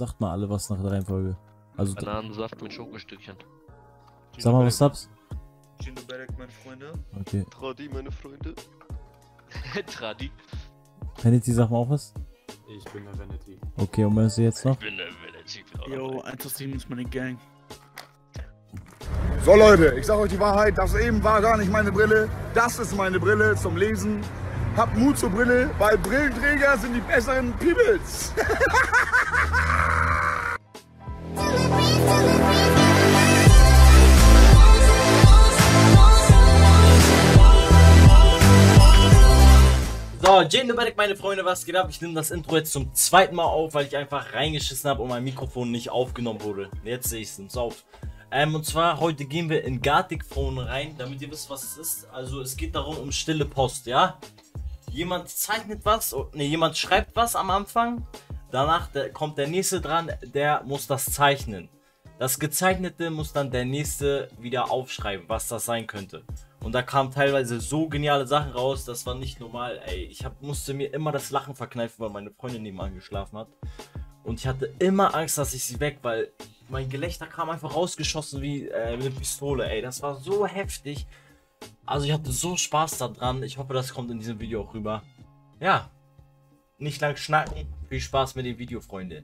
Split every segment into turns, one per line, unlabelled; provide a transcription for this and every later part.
Sagt mal alle was nach der Reihenfolge. Also,
Bananensaft mit Schokostückchen.
sag mal, was hab's?
Gino Berek, meine Freunde.
Okay.
Tradi, meine Freunde. Tradi.
Vanity, sag mal auch was?
Ich bin der Vanity.
Okay, und was jetzt noch?
Ich bin der bin auch
Yo,
dabei.
1 aus 7 ist meine Gang.
So Leute, ich sag euch die Wahrheit, das eben war gar nicht meine Brille. Das ist meine Brille zum Lesen. Habt Mut zur Brille, weil Brillenträger sind die besseren Peebles.
So, Jane Nuberik, meine Freunde, was geht ab? Ich nehme das Intro jetzt zum zweiten Mal auf, weil ich einfach reingeschissen habe und mein Mikrofon nicht aufgenommen wurde. Jetzt sehe ich es, nimm's auf. Ähm, und zwar, heute gehen wir in Gartic Phone rein, damit ihr wisst, was es ist. Also, es geht darum, um stille Post, ja? Jemand zeichnet was, ne, jemand schreibt was am Anfang. Danach der, kommt der nächste dran, der muss das zeichnen. Das gezeichnete muss dann der nächste wieder aufschreiben, was das sein könnte. Und da kamen teilweise so geniale Sachen raus, das war nicht normal, ey. Ich hab, musste mir immer das Lachen verkneifen, weil meine Freundin nebenan geschlafen hat. Und ich hatte immer Angst, dass ich sie weg, weil mein Gelächter kam einfach rausgeschossen wie äh, eine Pistole, ey. Das war so heftig. Also ich hatte so Spaß daran. Ich hoffe, das kommt in diesem Video auch rüber. Ja. Nicht lang schnacken. Viel Spaß mit dem Video, Freunde.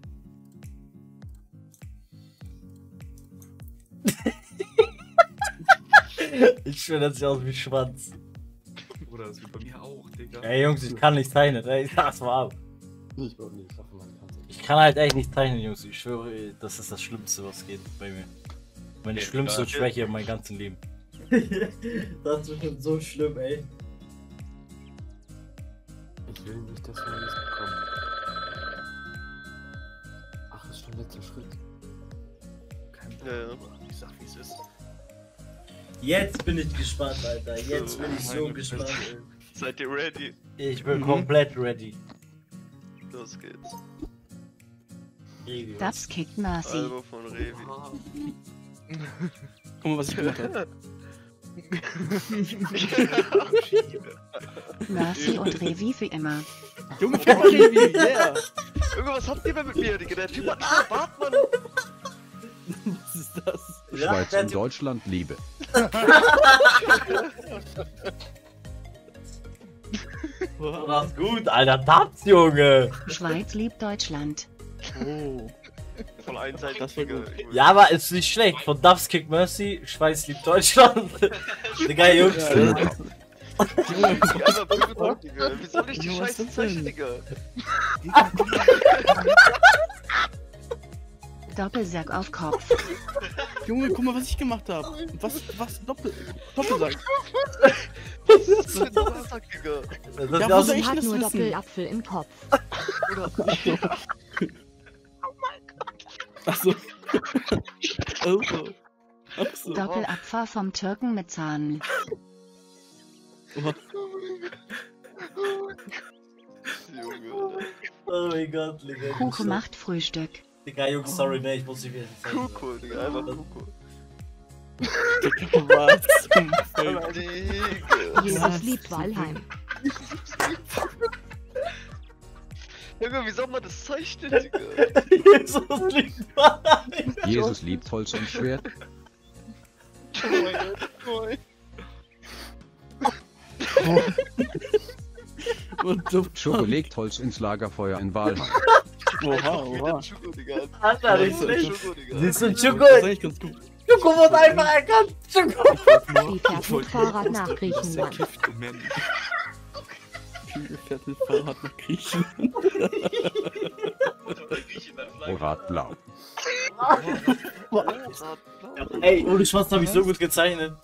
ich schwöre, das sieht aus wie Schwanz.
Bruder, das wird bei mir auch, Digga.
Ey Jungs, ich kann nicht zeichnen, ey, ich sag's mal ab.
Ich ich hoffe, man kann's.
Ich kann halt echt nicht zeichnen, Jungs. Ich schwöre, das ist das Schlimmste, was geht bei mir. Meine
Okay,
schlimmste
okay.
Schwäche in meinem ganzen Leben. das ist schon so schlimm, ey.
Ich will nicht, dass wir das bekommen. Ach, ist schon letzter Schritt.
Ja, ja.
Ich sag, wie es ist.
Jetzt bin ich gespannt, Alter. Jetzt bin ich so gespannt.
Seid ihr ready?
Ich bin
Mhm.
komplett ready.
Los geht's.
Ready,
Das kickt Mercy.
Album von Revi.
Guck mal, was ich gemacht habe.
Mercy und Revi wie immer.
Junge, Baby, yeah.
Junge, was habt ihr denn mit mir? Der Typ hat einen Bart,
Ja,
Schweiz und
Typ-
Deutschland Liebe.
Das gut, Alter. Das, Junge.
Schweiz liebt Deutschland.
Oh.
Von einseitig,
Das war gut.
Ja, aber ist nicht schlecht. Von Duffs Kick Mercy, Schweiz liebt Deutschland. Digga, Jungs.
Ja,
Junge, Alter, blöde Tag, Digga. Wie soll ich die
denn?
zeichnen, Digga?
Doppelsack auf Kopf.
Junge, guck mal, was ich gemacht habe. Was, was, Doppel, Doppelsack.
Was ist das für ein Donnerstag, Digga?
Das
Ja, wo
aus
soll
wie
ich
hat nur
wissen?
Doppelapfel im Kopf.
Achso. Also. Achso.
Doppelabfahr vom Türken mit Zahn.
Junge, Alter.
Oh mein Gott, Digga.
Kuchen macht Frühstück.
Digga, Jungs, sorry, ne, ich muss nicht wieder.
Kuckuck, Digga, einfach Kuckuck.
Was zum.
Jesus liebt Walheim.
Junge, wie soll man das zeichnen, Digga?
Jesus liebt Wahrheit.
Jesus liebt Holz und Schwert.
Oh oh
the
Schoko legt Holz ins Lagerfeuer in Walheim.
Oha, oha.
Digga.
Alter, nicht
Digga.
Siehst du,
Das ist
Chuko?
eigentlich ganz gut.
Chuko wurde einfach erkannt. Chuko.
Die fährt mit Fahrrad nach Griechenland.
Kühe fährt mit Fahrrad nach Griechenland.
Orat blau.
Ey, ohne Spaß habe ich so gut gezeichnet.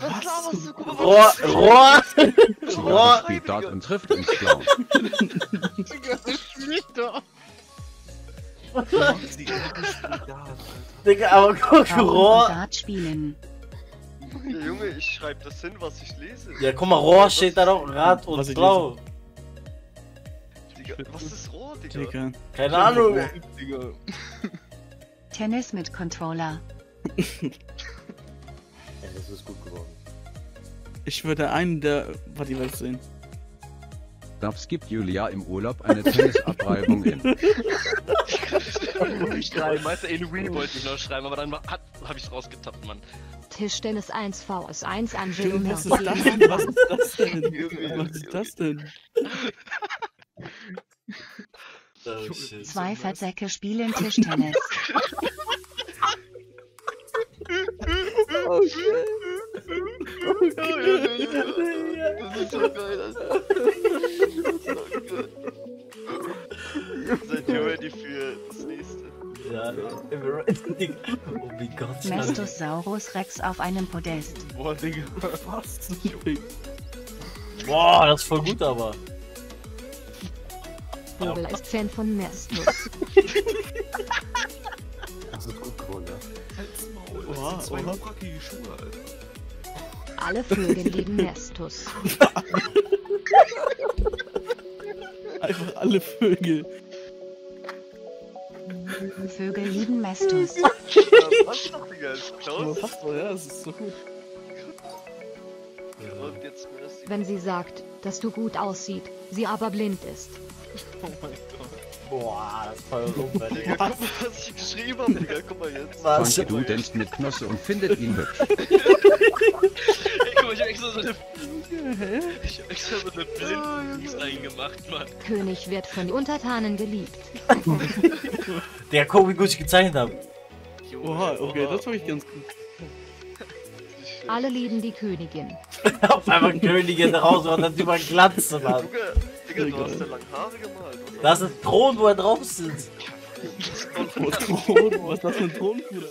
Was laberst du? Guck mal,
Rohr,
was
Rohr.
Zigarre
Rohr.
spielt Dart und trifft ins Blaue.
Digga, aber guck, Rohr.
Ja, Junge, ich schreib das hin, was ich lese.
Ja, guck mal, Rohr steht da doch Rad und Blau.
Digga, was ist Rohr, Digga?
Digga.
Keine Ahnung.
Digga.
Tennis mit Controller.
Ey, das ist gut geworden.
Ich würde einen der. Warte, die Welt sehen.
Dabs gibt Julia im Urlaub eine Tennisabreibung in.
schreiben. Meister Louis wollte ich noch schreiben, aber dann habe ich rausgetappt, Mann.
Tischtennis 1 vs 1 Angelo
Was ist das denn? Was ist das denn? Was ist das denn?
Oh, shit.
Zwei Fettsäcke spielen Tischtennis.
Oh shit.
Das ist so geil, Alter.
Oh mein Gott.
Mestosaurus Rex auf einem Podest.
Boah, Digga.
Was?
Boah, das ist voll gut, aber.
Vogel ist Fan von Mestus.
Das ist gut geworden, ja.
Oha, oha.
Alle Vögel lieben Mestus.
Einfach alle Vögel.
Vögel lieben Mestus.
Ja, was doch, Digga? Ist
so, ja, das ist so gut.
Und.
Wenn sie sagt, dass du gut aussieht, sie aber blind ist.
Oh mein Gott.
Boah, das ist voll rum.
Digga, guck mal, was ich geschrieben habe, Digga. Guck mal jetzt.
Was?
Funky Du dänzt mit Knosse und findet ihn hübsch.
Mal, ich hab extra so eine. Ich hab extra so eine Blindfuß eingemacht, Mann.
König wird von Untertanen geliebt.
Der guck, wie gut ich gezeichnet habe.
Oha, okay, das war ich ganz gut.
Alle lieben die Königin.
Auf einmal Königin raus und dann über Glatze, Mann.
Digga, du hast ja lange Haare gemalt.
Das ist ein Thron, wo er drauf sitzt.
Oh, Thron, was ist das für ein Thron, Bruder?